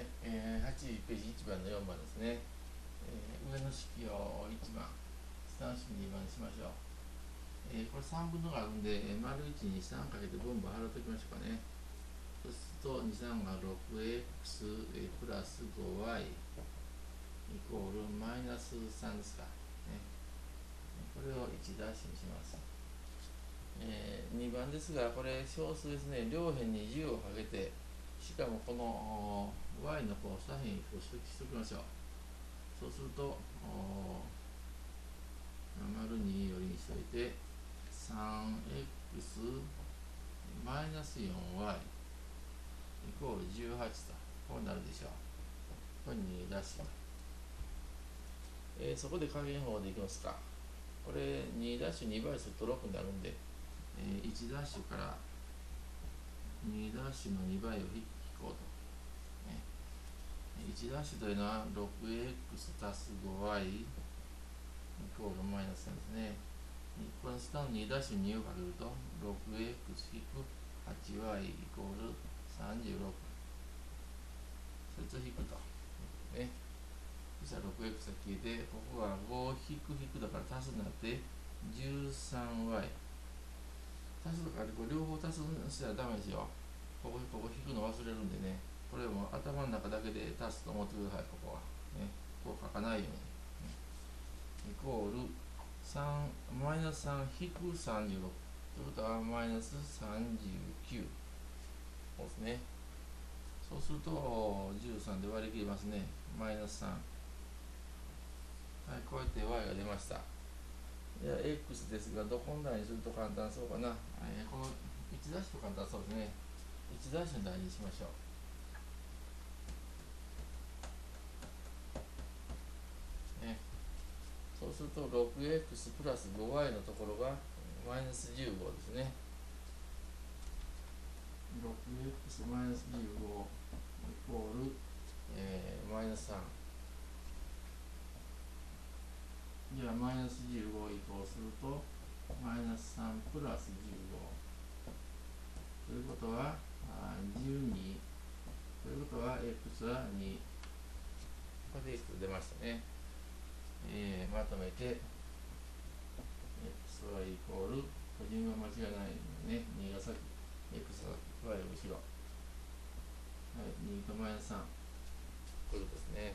はい、えー、8ページ1番の4番ですね、えー、上の式を1番下の式2番にしましょう、えー、これ3分のがあるんで、丸1に3かけてボンバン払っておきましょうかね。そうすると23が 6x プラス 5y イコールマイナス3ですか、ね、これを1ダッシュにします。えー、2番ですが、これ小数ですね、両辺に10をかけて、しかもこの y の方左辺にこうしておきましょう。そうすると丸2よりにしといて 3x マイナス 4y イコール18と。こうなるでしょう。これ2ダッシュえー、そこで加減法でいきますか。これ2ダッシュ2倍すると6になるんで、えー、1ダッシュからダッシュの2倍を引こうと。ね、1ダッシュというのは 6x 足す 5y イコールマイナス3ですね。この下の2ダッシュ2をかけると 6x 引く 8y イコール36。そいつを引くと。ね。そしたら 6x が消えて、ここは5引く引くだから足すになって 13y。足すとかこれ両方足すしたらダメですよ。ここここ引くの忘れるんでね。これも頭の中だけで足すと思ってくださいここは。ね。こう書かないように、イコール3マイナス3引く36ということはマイナス39ですね。そうすると13で割り切りますね。マイナス3はいこうやって y が出ました。じゃあ x ですがどこんなにすると簡単そうかな、えー、この1出しと簡単そうですね。一段子の台にしましょう。ね、そうすると 6x プラス 5y のところがマイナス15ですね。6x マイナス15イコール、えー、マイナス3。じゃあマイナス15を移行するとマイナス3プラス15。ということは12。ということは、x は2。これでいつ出ましたね。えー、まとめて、x はイコール、個人は間違いないのでね。2が先、x は先 y は後ろ。はい、2とマイナス3。これですね。